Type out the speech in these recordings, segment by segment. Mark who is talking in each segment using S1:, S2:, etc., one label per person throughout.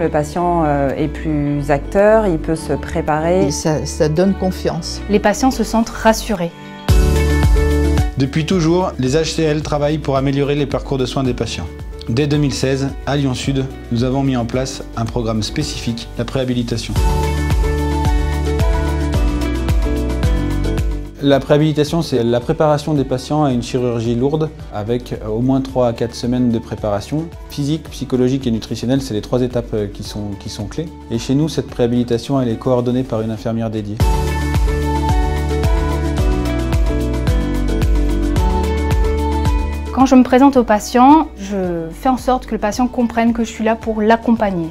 S1: Le patient euh, est plus acteur, il peut se préparer.
S2: Et ça, ça donne confiance.
S3: Les patients se sentent rassurés.
S4: Depuis toujours, les HCL travaillent pour améliorer les parcours de soins des patients. Dès 2016, à Lyon Sud, nous avons mis en place un programme spécifique, la préhabilitation. La préhabilitation, c'est la préparation des patients à une chirurgie lourde avec au moins 3 à 4 semaines de préparation. Physique, psychologique et nutritionnelle, c'est les trois étapes qui sont, qui sont clés. Et chez nous, cette préhabilitation, elle est coordonnée par une infirmière dédiée.
S3: Quand je me présente au patient, je fais en sorte que le patient comprenne que je suis là pour l'accompagner,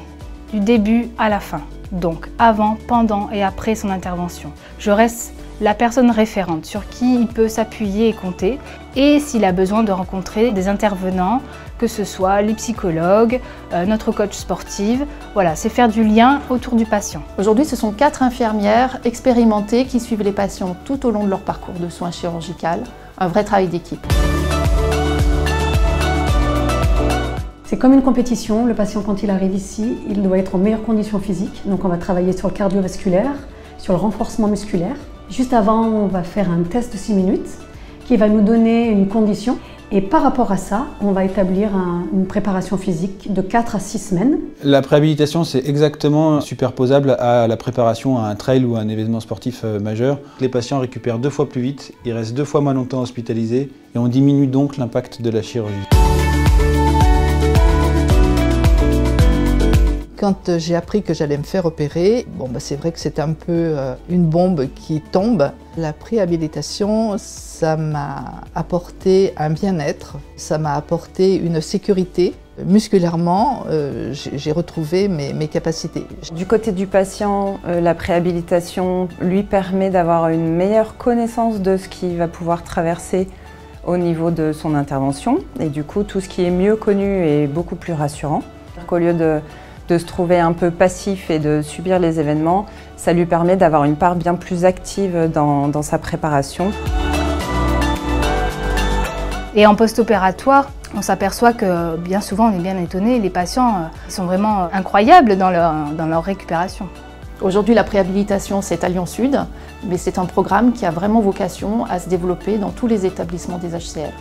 S3: du début à la fin. Donc avant, pendant et après son intervention. Je reste la personne référente sur qui il peut s'appuyer et compter. Et s'il a besoin de rencontrer des intervenants, que ce soit les psychologues, euh, notre coach sportive, voilà, c'est faire du lien autour du patient.
S5: Aujourd'hui, ce sont quatre infirmières expérimentées qui suivent les patients tout au long de leur parcours de soins chirurgical. Un vrai travail d'équipe.
S6: C'est comme une compétition. Le patient, quand il arrive ici, il doit être en meilleures conditions physiques. Donc, on va travailler sur le cardiovasculaire, sur le renforcement musculaire. Juste avant, on va faire un test de 6 minutes qui va nous donner une condition. Et par rapport à ça, on va établir un, une préparation physique de 4 à 6 semaines.
S4: La préhabilitation, c'est exactement superposable à la préparation à un trail ou à un événement sportif euh, majeur. Les patients récupèrent deux fois plus vite, ils restent deux fois moins longtemps hospitalisés et on diminue donc l'impact de la chirurgie.
S2: Quand j'ai appris que j'allais me faire opérer, bon, bah, c'est vrai que c'est un peu euh, une bombe qui tombe. La préhabilitation, ça m'a apporté un bien-être, ça m'a apporté une sécurité. Musculairement, euh, j'ai retrouvé mes, capacités.
S1: Du côté du patient, euh, la préhabilitation lui permet d'avoir une meilleure connaissance de ce qu'il va pouvoir traverser au niveau de son intervention. Et du coup, tout ce qui est mieux connu est beaucoup plus rassurant. Qu'au lieu de de se trouver un peu passif et de subir les événements, ça lui permet d'avoir une part bien plus active dans, dans sa préparation.
S3: Et en post-opératoire, on s'aperçoit que bien souvent, on est bien étonné, les patients euh, sont vraiment incroyables dans leur, dans leur récupération.
S5: Aujourd'hui, la préhabilitation, c'est à Lyon Sud, mais c'est un programme qui a vraiment vocation à se développer dans tous les établissements des HCL.